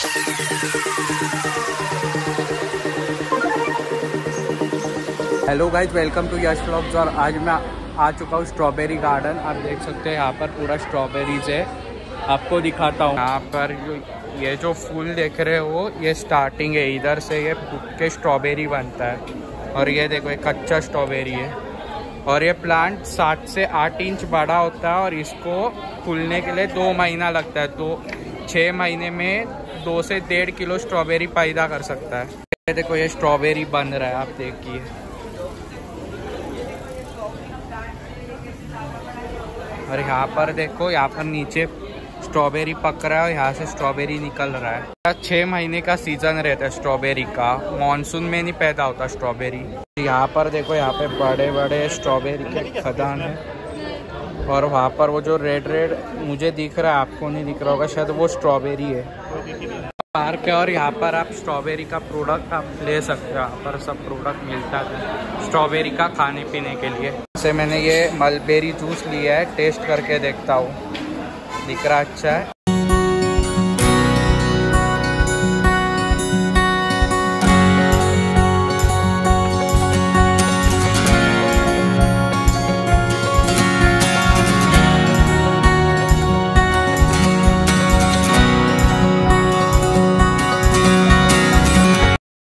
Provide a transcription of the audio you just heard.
Hello guys welcome to Yash blogs और आज मैं आ चुका हूँ स्ट्रॉबेरी गार्डन आप देख सकते हैं यहाँ पर पूरा स्ट्रॉबेरीज है। आपको दिखाता हूँ। यहाँ पर ये जो फूल देख रहे हो, ये स्टार्टिंग है। इधर से ये फूट के स्ट्रॉबेरी बनता है। और ये देखो ये कच्चा स्ट्रॉबेरी है। और ये प्लांट सात से आठ इंच बड़ा होता है और इसको फूलने के लिए दो महीना लगता है। तो छः महीने में दो से डेढ़ किलो स्ट्रॉबेरी पैदा कर सकता है। ये देखो, ये स्ट्रॉबेरी बन रहा है, आप देखिए। और यहाँ पर देखो, यहाँ पर नीचे स्ट्रॉबेरी पक रहा है और यहाँ से स्ट्रॉबेरी निकल रहा है। छः महीने का सीज़न रहता है स्ट्रॉबेरी का। मानसून में नहीं पैदा होता स्ट्रॉबेरी। यहाँ पर देखो, यहाँ पे बड़े बड़े स्ट्रॉबेरी के खदान है। और वहाँ पर वो जो रेड रेड मुझे दिख रहा है, आपको नहीं दिख रहा होगा, शायद वो स्ट्रॉबेरी है। पार्क है और यहाँ पर आप स्ट्रॉबेरी का प्रोडक्ट आप ले सकते हो, यहाँ पर सब प्रोडक्ट मिलता है। स्ट्रॉबेरी का खाने पीने के लिए। जैसे मैंने ये मलबेरी जूस लिया है टेस्ट करके देखता हूँ। दिख रहा अच्छा है।